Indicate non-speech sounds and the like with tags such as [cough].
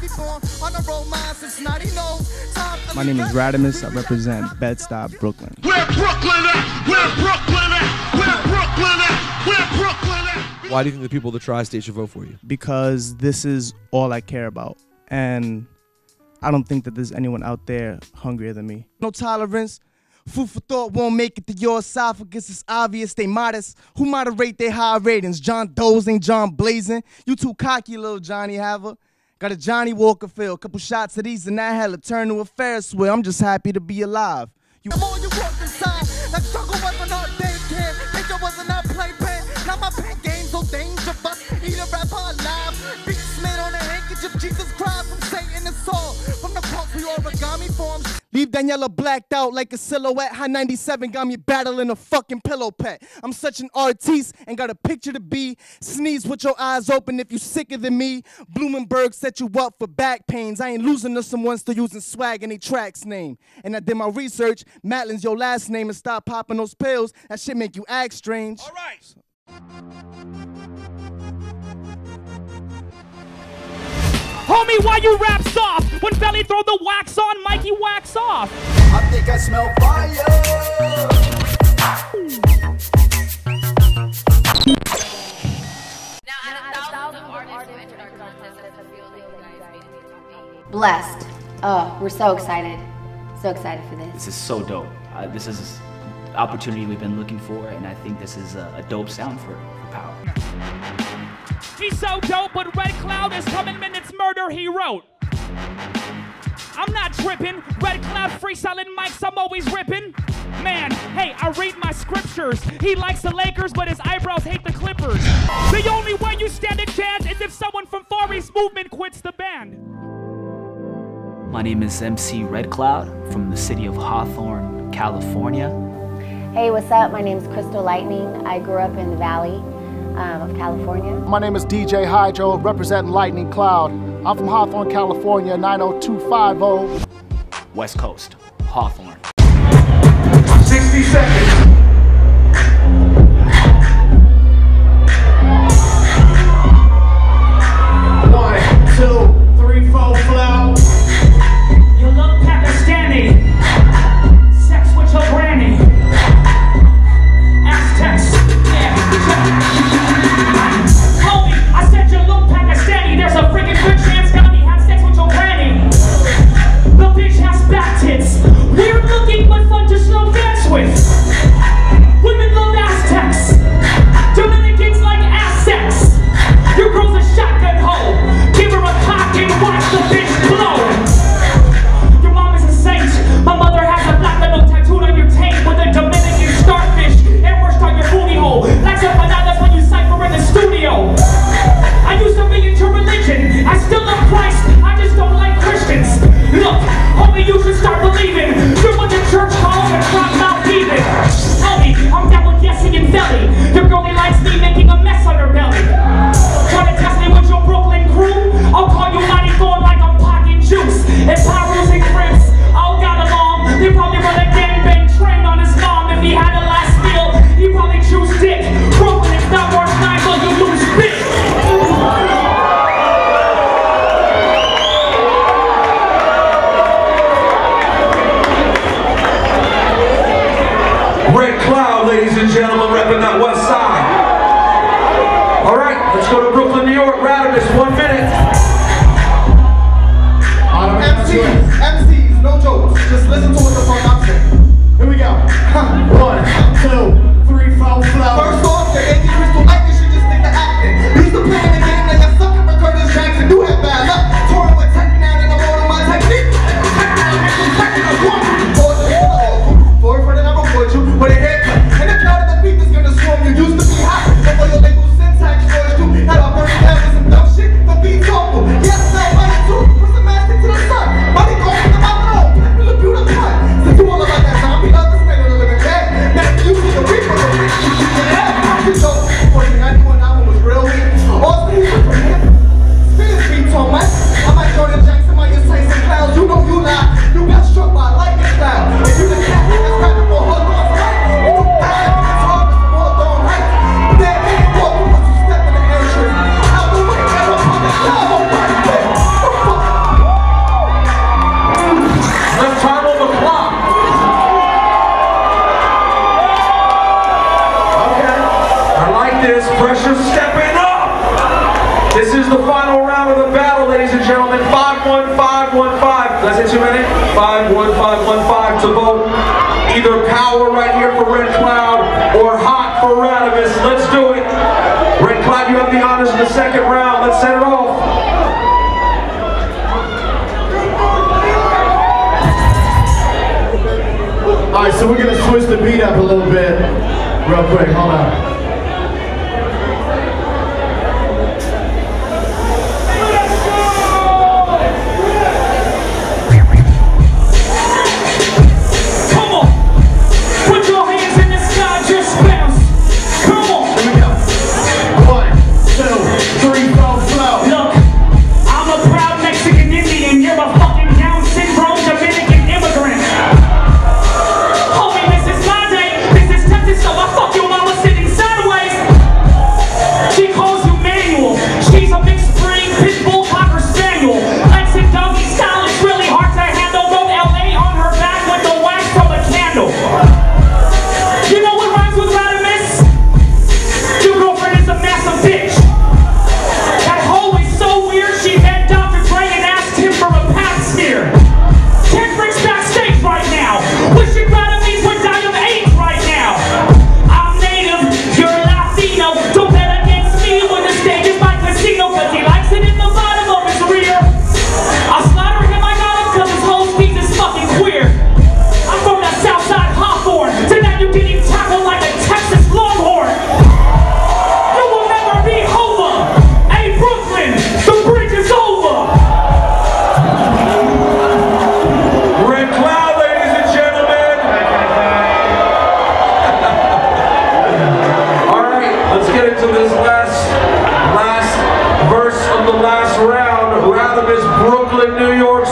My name is Radamiz. I represent Bed-Stuy, Brooklyn. Where Brooklyn at? Where Brooklyn at? Where Brooklyn at? Where Brooklyn at? Why do you think the people of the tri-state should vote for you? Because this is all I care about. And I don't think that there's anyone out there hungrier than me. No tolerance. Food for thought won't make it to your esophagus. It's obvious they modest. Who moderate their high ratings? John Dozing, John Blazing. You too cocky, little Johnny Haver. Got a Johnny Walker feel. Couple shots of these and that hell turn to a Ferris wheel. I'm just happy to be alive. You The more you walk inside, that struggle wasn't. Think it wasn't our playpen. Now my pen game so dangerous. Eat a rapper alive. On a handkerchief. Jesus cried from Satan and Saul. From the cross we origami forms. Leave Daniela blacked out like a silhouette. High 97 got me battling a fucking pillow pet. I'm such an artiste and got a picture to be. Sneeze with your eyes open if you sicker than me. Blumenberg set you up for back pains. I ain't losing to someone still using swag in a track's name. And I did my research. Matlin's your last name and stop popping those pills. That shit make you act strange. All right. Homie, why you rap soft? When Belly throw the wax on, Mikey wax off. I think I smell fire. Blessed. Oh, we're so excited. So excited for this. This is so dope. Uh, this is the opportunity we've been looking for, and I think this is a, a dope sound for, for Power. He's so dope, but Red Cloud is coming minutes murder, he wrote. I'm not tripping. Red Cloud freestyling mics, I'm always ripping. Man, hey, I read my scriptures. He likes the Lakers, but his eyebrows hate the Clippers. The only way you stand a chance is if someone from Far East Movement quits the band. My name is MC Red Cloud from the city of Hawthorne, California. Hey, what's up? My name is Crystle Lightning. I grew up in the Valley um, of California. My name is DJ Hydro, representing Lightning Cloud. I'm from Hawthorne, California, 90250. West Coast, Hawthorne. 60 seconds. Jokes. Just listen to what the fuck I'm saying. Here we go. [laughs] One, two, three, four, flow. First off, the anti-crystal 91515 to vote either power right here for Red Cloud or hot for Radamiz. Let's do it. Red Cloud, you have the honors in the second round. Let's set it off. All right, so we're going to switch the beat up a little bit real quick. Hold on. put your out of his Brooklyn, New York